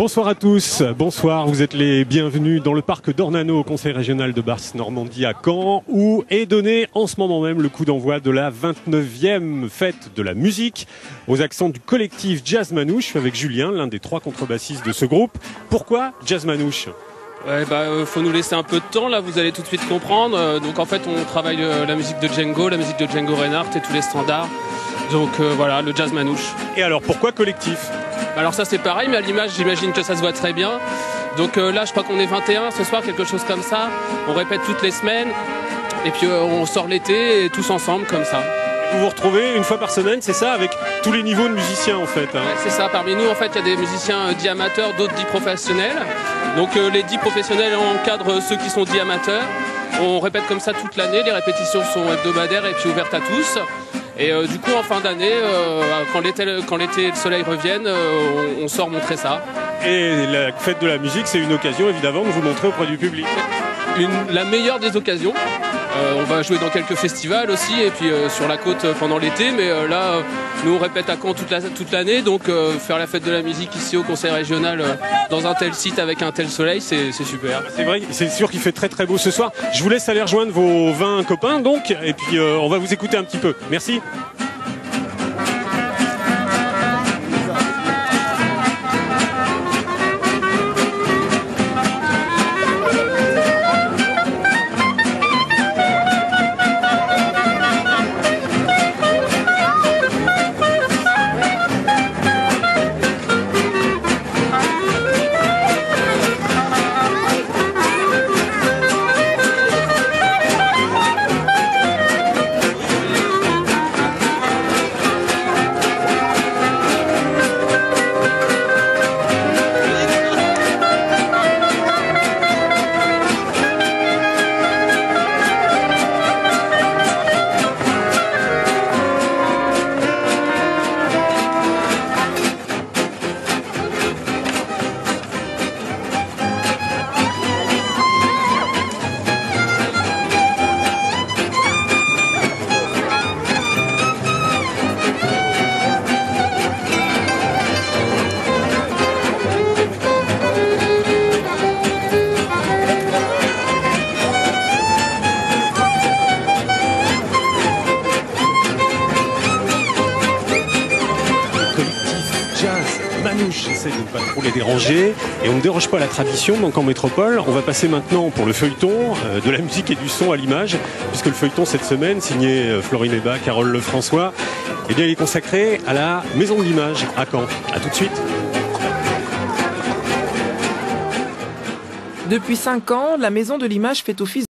Bonsoir à tous, bonsoir, vous êtes les bienvenus dans le parc d'Ornano au Conseil régional de Basse-Normandie à Caen où est donné en ce moment même le coup d'envoi de la 29e fête de la musique aux accents du collectif Jazz Manouche avec Julien, l'un des trois contrebassistes de ce groupe. Pourquoi Jazz Manouche? Ouais, bah, euh, faut nous laisser un peu de temps, là, vous allez tout de suite comprendre. Euh, donc, en fait, on travaille euh, la musique de Django, la musique de Django Reinhardt et tous les standards. Donc, voilà, le jazz manouche. Et alors pourquoi collectif? Alors, ça, c'est pareil, mais à l'image, j'imagine que ça se voit très bien. Donc, euh, là, je crois qu'on est 21 ce soir, quelque chose comme ça. On répète toutes les semaines. Et puis, euh, on sort l'été, et tous ensemble, comme ça. Vous vous retrouvez une fois par semaine, c'est ça, avec tous les niveaux de musiciens en fait. hein. Ouais, c'est ça, parmi nous, en fait, il y a des musiciens euh, dits amateurs, d'autres dits professionnels. Donc, euh, les dits professionnels encadrent ceux qui sont dits amateurs. On répète comme ça toute l'année, les répétitions sont hebdomadaires et puis ouvertes à tous. Et euh, du coup, en fin d'année, euh, quand l'été et le soleil reviennent, euh, on, on sort montrer ça. Et la fête de la musique, c'est une occasion évidemment de vous montrer auprès du public. Une- la meilleure des occasions. Euh, on va jouer dans quelques festivals aussi et puis euh, sur la côte euh, pendant l'été. Mais là, nous on répète à Caen toute la- toute l'année. donc faire la fête de la musique ici au conseil régional dans un tel site avec un tel soleil, c'est super. C'est vrai, c'est sûr qu'il fait très très beau ce soir. Je vous laisse aller rejoindre vos 20 copains donc, et puis on va vous écouter un petit peu. Merci. Manouche. J'essaie de ne pas trop les déranger et on ne déroge pas la tradition. Donc en métropole, on va passer maintenant pour le feuilleton euh, de la musique et du son à l'image, puisque le feuilleton cette semaine, signé euh, Florine Eba, Carole Lefrançois, eh bien il est consacré à la Maison de l'Image à Caen. À tout de suite. Depuis cinq ans, la Maison de l'Image fait office